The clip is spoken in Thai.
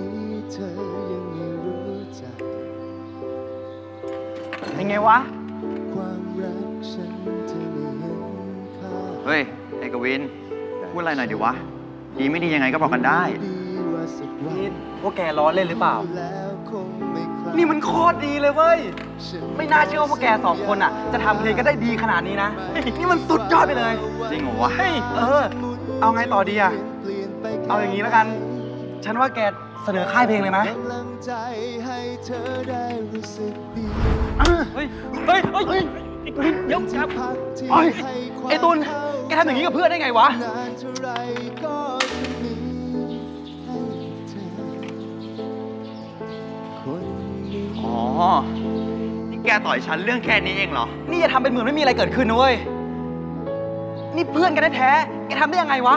ี้เธอยังไม่รู้จักเป็นไงวะ ความรักฉันเธไม่เห็นค่าเฮ้ย ไอ้กวิน พูดอะไรหน่อยดิวะ ดีไม่ดียังไงก็บอกกันได้นี่พวกแกร้อเล่นหรือเปล่า นี่มันโคตรดีเลยเว้ย ไม่น่าเชื่อว่าแกสองคนอะ จะทำเพลงก็ได้ดีขนาดนี้นะ นี่มันสุดยอดไปเลย จริงเหรอวะเออ เอาไงต่อดีอะ เอาอย่างนี้แล้วกัน ฉันว่าแก เสนอค่ายเพลงเลยไหมกำลังใจให้เธอได้รู้สึกดีเฮ้ย เฮ้ยเฮ้ยเดี๋ยวครับพักที่เฮ้ยให้ความไอ้ตุลแกทำอย่างนี้กับเพื่อนได้ไงวะนานเท่าไรก็จะมีให้เธอคนนี้อ๋อ นี่แกต่อยฉันเรื่องแค่นี้เองเหรอ นี่จะทำเป็นเหมือนไม่มีอะไรเกิดขึ้นนะเว้ย นี่เพื่อนกันแท้ๆแกทำได้ยังไงวะ